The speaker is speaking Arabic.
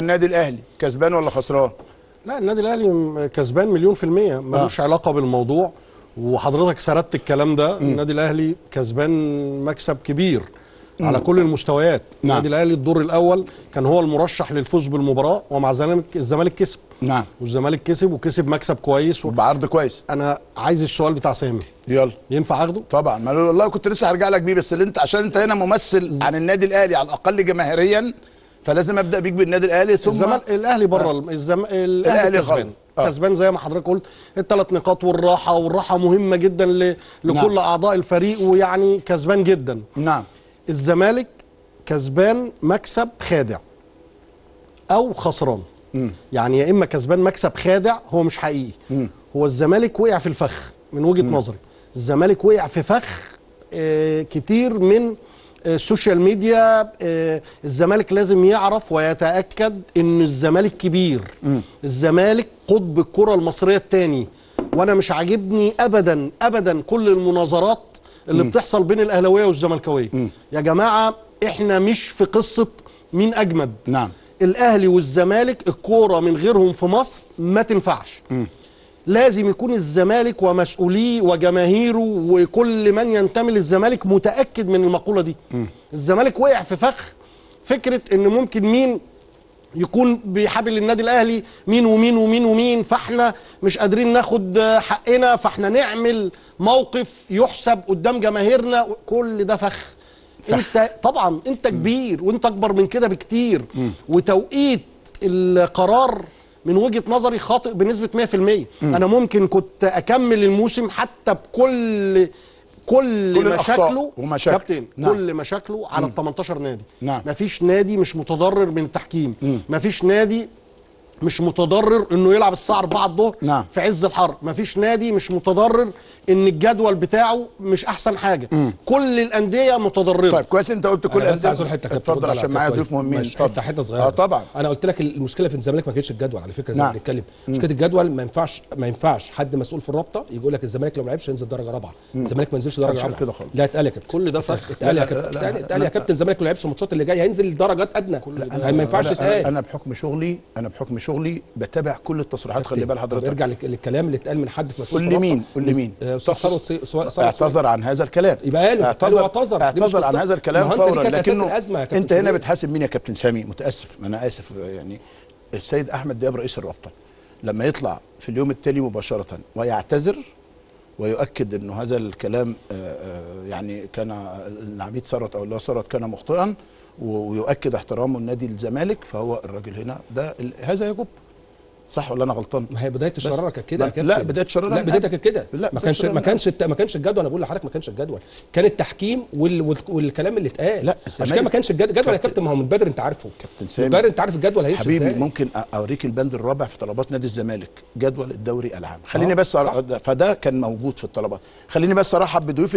النادي الأهلي كسبان ولا خسران؟ لا النادي الأهلي م- كسبان مليون في المية ملوش علاقة بالموضوع وحضرتك سردت الكلام ده النادي الأهلي كسبان مكسب كبير على كل المستويات. نعم. النادي الأهلي الدور الأول كان هو المرشح للفوز بالمباراة ومع ذلك الزمالك كسب. نعم. والزمالك كسب وكسب مكسب كويس و... بعرض كويس. أنا عايز السؤال بتاع سامي. يلا. ينفع أخده؟ طبعا. ما والله كنت لسه هرجع لك بيه بس اللي انت عشان أنت هنا ممثل عن النادي الأهلي على الأقل جماهيريا فلازم أبدأ بيك بالنادي الأهلي ثم الزمالك الأهلي بره الم... الزم... الأهلي الأهلي كسبان. آه. كسبان زي ما حضرتك قلت. الثلاث نقاط والراحة والراحة مهمة جدا ل... لكل نعم. أعضاء الفريق ويعني كسبان جدا. نعم. الزمالك كسبان مكسب خادع أو خسران. يعني يا إما كسبان مكسب خادع هو مش حقيقي. هو الزمالك وقع في الفخ من وجهة نظري. الزمالك وقع في فخ آه كتير من آه، السوشيال ميديا آه الزمالك لازم يعرف ويتأكد إن الزمالك كبير. الزمالك قطب الكرة المصرية الثاني وأنا مش عاجبني ابدا ابدا كل المناظرات اللي بتحصل بين الأهلاوية والزملكاوية. يا جماعة إحنا مش في قصة مين أجمد. نعم. الأهلي والزمالك الكورة من غيرهم في مصر ما تنفعش. لازم يكون الزمالك ومسؤوليه وجماهيره وكل من ينتمي للزمالك متأكد من المقولة دي. الزمالك وقع في فخ فكرة إن ممكن مين يكون بيحابل النادي الأهلي مين ومين ومين ومين فإحنا مش قادرين ناخد حقنا فإحنا نعمل موقف يحسب قدام جماهيرنا كل ده فخ. أنت طبعا أنت كبير وأنت أكبر من كده بكتير. وتوقيت القرار من وجهة نظري خاطئ بنسبة 100% أنا ممكن كنت أكمل الموسم حتى بكل كل, كل مشاكله. ومشاكل. كابتن نعم. كل مشاكله على ال 18 نادي. نعم. مفيش نادي مش متضرر من التحكيم. مفيش نادي مش متضرر انه يلعب الساعة 4 الظهر نعم. في عز الحر. مفيش نادي مش متضرر ان الجدول بتاعه مش احسن حاجة. كل الأندية متضررة. طيب كويس انت قلت كل الأندية. عايز أقول حتة كابتن اتفضل عشان معايا ضيوف مهمين. حتة حتة صغيرة. آه. طبعا. أنا قلت لك المشكلة في الزمالك ما كانتش الجدول. على فكرة زي نعم. ما بنتكلم مشكلة الجدول ما ينفعش ما ينفعش حد مسؤول في الرابطة يقول لك الزمالك لو ما لعبش ينزل درجة رابعة. الزمالك ما ينزلش درجة مش رابعة. كده خالص. لا اتقال يا كابتن كل ده فخ. اتقال يا كابتن اتقال- اتقال الزمالك لو ما لعبش الماتشات اللي جاية هينزل درجات أدنى. ما ينفعش أنا- يتقال أنا بحكم شغلي أنا بحكم شغلي بتابع كل التصريحات خلي بال طب حضرتك ارجع لك- للكلام اللي اتقال من حد في مسؤول قول مين. قول مين؟ آه، اعتذر عن هذا الكلام. يبقى قالوا اعتذر. مش اعتذر عن. هذا الكلام فورا لكنه انت هنا. بتحاسب مين يا كابتن سامي؟ متأسف. أنا آسف يعني السيد أحمد دياب رئيس الرابطة. لما يطلع في اليوم التالي مباشرة ويعتذر ويؤكد إنه هذا الكلام آه، آه، يعني كان العميد ثروت أو هو ثروت كان مخطئا ويؤكد احترامه لنادي الزمالك فهو الراجل هنا ده هذا يجب. صح ولا أنا غلطان؟ ما هي بداية الشراره كانت كده يا لا، بداية الشرارة لا بدايتها. كانت كده. لا، ما كانش ما كانش ما كانش الجدول أنا بقول لحضرتك ما كانش الجدول. كان التحكيم وال... وال... والكلام اللي اتقال. لا، عشان كده ما كانش الجدول يا كابتن- ما هو من بدري انت عارفه. كابتن سامي. من بدري انت عارف الجدول هيمشي حبيبي إزاي. ممكن أ- أوريك البند الرابع في طلبات نادي الزمالك جدول الدوري العام خليني آه، بس. أر... فده كان موجود في الطلبات. خليني بس أرحب بضيوف